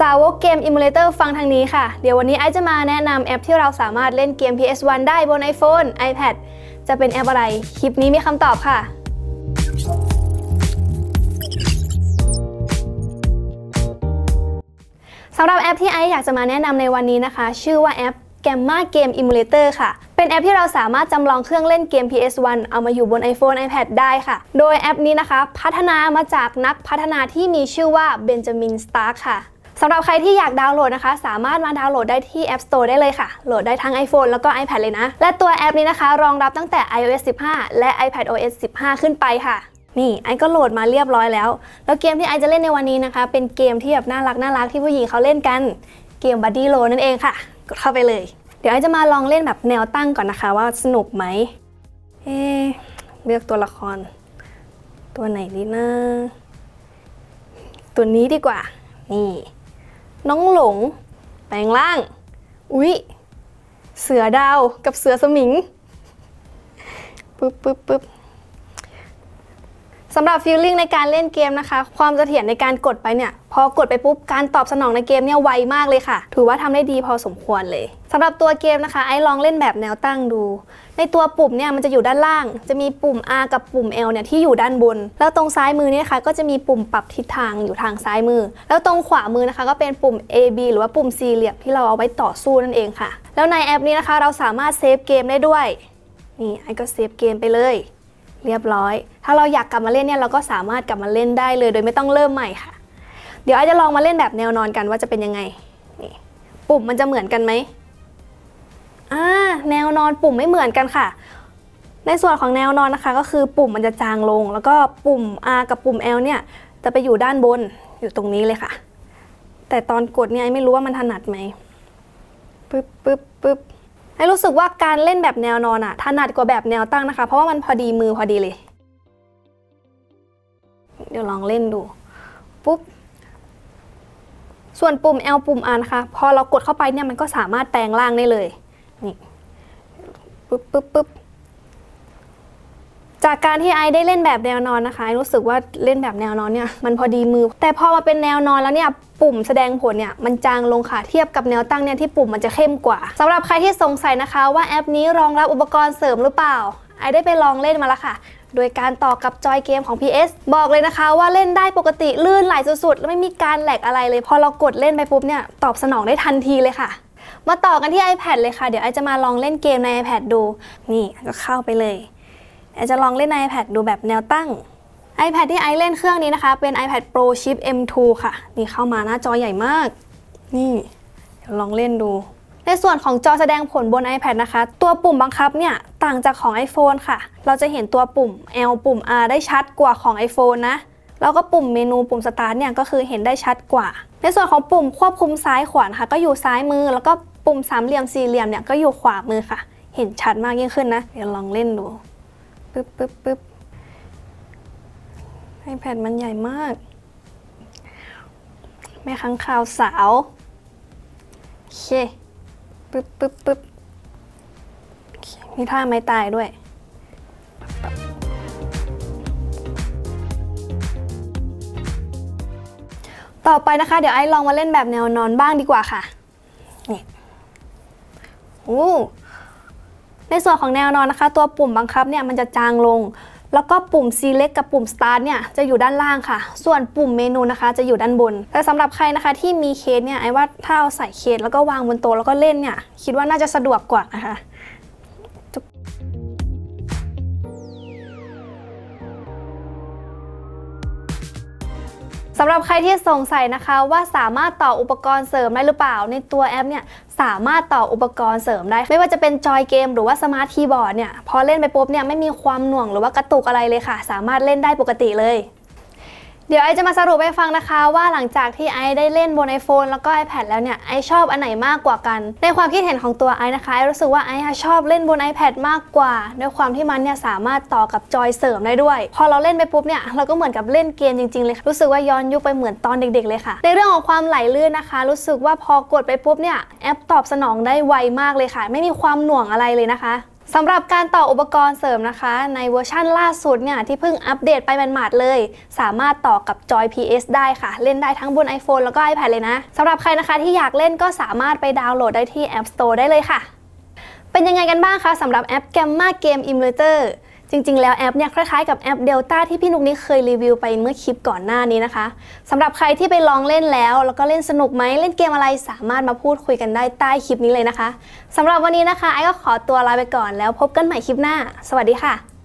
สาวกเกม Emulator ฟังทางนี้ค่ะ เดี๋ยววันนี้ไอซ์จะมาแนะนำแอปที่เราสามารถเล่นเกม PS1 ได้บน iPhone iPad จะเป็นแอปอะไร คลิปนี้มีคำตอบค่ะ สำหรับแอปที่ไอซ์อยากจะมาแนะนำในวันนี้นะคะ ชื่อว่าแอป Gamma Game Emulator ค่ะ เป็นแอปที่เราสามารถจำลองเครื่องเล่นเกม PS1 เอามาอยู่บน iPhone iPad ได้ค่ะ โดยแอปนี้นะคะ พัฒนามาจากนักพัฒนาที่มีชื่อว่าเบนจามินสตาร์ค่ะ สำหรับใครที่อยากดาวน์โหลดนะคะ สามารถมาดาวน์โหลดได้ที่ App Store ได้เลยค่ะ โหลดได้ทั้ง iPhone แล้วก็ iPad เลยนะ และตัวแอปนี้นะคะ รองรับตั้งแต่ iOS 15 และ iPadOS 15 ขึ้นไปค่ะนี่ไอก็โหลดมาเรียบร้อยแล้ว แล้วเกมที่ไอจะเล่นในวันนี้นะคะ เป็นเกมที่แบบน่ารักน่ารักที่ผู้หญิงเขาเล่นกัน เกม Buddy Roll นั่นเองค่ะ กดเข้าไปเลย เดี๋ยวไอจะมาลองเล่นแบบแนวตั้งก่อนนะคะว่าสนุกไหม เอเลือกตัวละคร ตัวไหนดีนะ ตัวนี้ดีกว่า นี่ น้องหลง แปลงร่าง อุ๊ย เสือดาวกับเสือสมิง ปึ๊บปึ๊บปึ๊บ สำหรับฟีลลิ่งในการเล่นเกมนะคะ ความเสถียรในการกดไปเนี่ย พอกดไปปุ๊บ การตอบสนองในเกมเนี่ยไวมากเลยค่ะ ถือว่าทำได้ดีพอสมควรเลยสำหรับตัวเกมนะคะ ไอ้ลองเล่นแบบแนวตั้งดู ในตัวปุ่มเนี่ยมันจะอยู่ด้านล่าง จะมีปุ่ม R กับปุ่ม L เนี่ยที่อยู่ด้านบน แล้วตรงซ้ายมือเนี่ยค่ะก็จะมีปุ่มปรับทิศทางอยู่ทางซ้ายมือ แล้วตรงขวามือนะคะ ก็เป็นปุ่ม A B หรือว่าปุ่มสี่เหลี่ยมที่เราเอาไว้ต่อสู้นั่นเองค่ะ แล้วในแอปนี้นะคะ เราสามารถเซฟเกมได้ด้วย นี่ไอ้ก็เซฟเกมไปเลย เรียบร้อย ถ้าเราอยากกลับมาเล่นเนี่ยเราก็สามารถกลับมาเล่นได้เลย โดยไม่ต้องเริ่มใหม่ค่ะ เดี๋ยวไอ้จะลองมาเล่นแบบแนวนอนกันว่าจะเป็นยังไงนี่ปุ่มมันจะเหมือนกันไหมอ่าแนวนอนปุ่มไม่เหมือนกันค่ะ ในส่วนของแนวนอนนะคะ ก็คือปุ่มมันจะจางลง แล้วก็ปุ่ม R กับปุ่ม L เนี่ยจะไปอยู่ด้านบนอยู่ตรงนี้เลยค่ะ แต่ตอนกดเนี่ยไอไม่รู้ว่ามันถนัดไหมปึ๊บปึ๊บปึ๊บ ไอรู้สึกว่าการเล่นแบบแนวนอนอะถนัดกว่าแบบแนวตั้งนะคะ เพราะว่ามันพอดีมือพอดีเลย เดี๋ยวลองเล่นดู ปุ๊บ ส่วนปุ่ม L ปุ่ม R นะคะ พอเรากดเข้าไปเนี่ยมันก็สามารถแปลงร่างได้เลย นี่ ปุ๊บปุ๊บปุ๊บ จากการที่ไอได้เล่นแบบแนวนอนนะคะไอรู้สึกว่าเล่นแบบแนวนอนเนี่ยมันพอดีมือ แต่พอมาเป็นแนวนอนแล้วเนี่ยปุ่มแสดงผลเนี่ยมันจางลงค่ะเทียบกับแนวตั้งเนี่ยที่ปุ่มมันจะเข้มกว่าสำหรับใครที่สงสัยนะคะว่าแอปนี้รองรับอุปกรณ์เสริมหรือเปล่าไอได้ไปลองเล่นมาแล้วค่ะ โดยการต่อกับจอยเกมของ PS บอกเลยนะคะว่าเล่นได้ปกติลื่นไหลสุดๆแล้วไม่มีการแหลกอะไรเลย พอเรากดเล่นไปปุ๊บเนี่ยตอบสนองได้ทันทีเลยค่ะ มาต่อกันที่ iPad เลยค่ะ เดี๋ยวไอจะมาลองเล่นเกมใน iPad ดู นี่ก็เข้าไปเลย ไอจะลองเล่นใน iPad ดูแบบแนวตั้ง iPad ที่ไอเล่นเครื่องนี้นะคะ เป็น iPad Pro Chip M2 ค่ะ นี่เข้ามาหน้าจอใหญ่มาก นี่เดี๋ยวลองเล่นดู ในส่วนของจอแสดงผลบน iPad นะคะ ตัวปุ่มบังคับเนี่ยต่างจากของ iPhone ค่ะ เราจะเห็นตัวปุ่ม L ปุ่ม R ได้ชัดกว่าของ iPhone นะ แล้วก็ปุ่มเมนูปุ่มสตาร์ทเนี่ยก็คือเห็นได้ชัดกว่า ในส่วนของปุ่มควบคุมซ้ายขวาค่ะ ก็อยู่ซ้ายมือ แล้วก็ปุ่มสามเหลี่ยมสี่เหลี่ยมเนี่ยก็อยู่ขวามือค่ะ เห็นชัดมากยิ่งขึ้นนะ เดี๋ยวลองเล่นดู ปึ๊บปึ๊บปึ๊บ iPad มันใหญ่มาก แม่ค้างคาวสาวโอเคปึ๊บปึ๊บปึ๊บมีท่าไม้ตายด้วยต่อไปนะคะ เดี๋ยวไอ้ลองมาเล่นแบบแนวนอนบ้างดีกว่าค่ะ นี่ โอ้ ในส่วนของแนวนอนนะคะ ตัวปุ่มบังคับเนี่ยมันจะจางลง แล้วก็ปุ่ม select กับปุ่ม start เนี่ยจะอยู่ด้านล่างค่ะ ส่วนปุ่มเมนูนะคะ จะอยู่ด้านบน แต่สำหรับใครนะคะที่มีเคสเนี่ยไอ้ว่าถ้าเอาใส่เคสแล้วก็วางบนโต๊ะแล้วก็เล่นเนี่ยคิดว่าน่าจะสะดวกกว่านะคะ สำหรับใครที่สงสัยนะคะว่าสามารถต่ออุปกรณ์เสริมได้หรือเปล่า ในตัวแอปเนี่ยสามารถต่ออุปกรณ์เสริมได้ ไม่ว่าจะเป็นจอยเกมหรือว่า smart keyboard เนี่ยพอเล่นไปปุ๊บเนี่ยไม่มีความหน่วงหรือว่ากระตุกอะไรเลยค่ะ สามารถเล่นได้ปกติเลย เดี๋ยวไอจะมาสรุปให้ฟังนะคะว่าหลังจากที่ไอได้เล่นบน iPhone แล้วก็ iPad แล้วเนี่ยไอชอบอันไหนมากกว่ากัน ในความคิดเห็นของตัวไอนะคะไอรู้สึกว่าไอชอบเล่นบน iPad มากกว่า ด้วยความที่มันเนี่ยสามารถต่อกับจอยเสริมได้ด้วย พอเราเล่นไปปุ๊บเนี่ยเราก็เหมือนกับเล่นเกมจริงๆเลยรู้สึกว่าย้อนยุคไปเหมือนตอนเด็ก ๆ เลยค่ะ ในเรื่องของความไหลลื่นนะคะ รู้สึกว่าพอกดไปปุ๊บเนี่ยแอปตอบสนองได้ไวมากเลยค่ะ ไม่มีความหน่วงอะไรเลยนะคะ สำหรับการต่ออุปกรณ์เสริมนะคะ ในเวอร์ชั่นล่าสุดเนี่ยที่เพิ่งอัปเดตไปมันหมาดๆเลย สามารถต่อกับจอย PS ได้ค่ะ เล่นได้ทั้งบน iPhone แล้วก็ iPad เลยนะสำหรับใครนะคะที่อยากเล่นก็สามารถไปดาวน์โหลดได้ที่ App Store ได้เลยค่ะ เป็นยังไงกันบ้างคะสำหรับแอป Gamma Game Emulator จริงๆ แล้วแอปเนี่ยคล้ายๆกับแอป Delta ที่พี่นุกนี้เคยรีวิวไปเมื่อคลิปก่อนหน้านี้นะคะสำหรับใครที่ไปลองเล่นแล้ว แล้วก็เล่นสนุกไหมเล่นเกมอะไรสามารถมาพูดคุยกันได้ใต้คลิปนี้เลยนะคะสำหรับวันนี้นะคะไอ้ก็ขอตัวลาไปก่อนแล้วพบกันใหม่คลิปหน้า สวัสดีค่ะ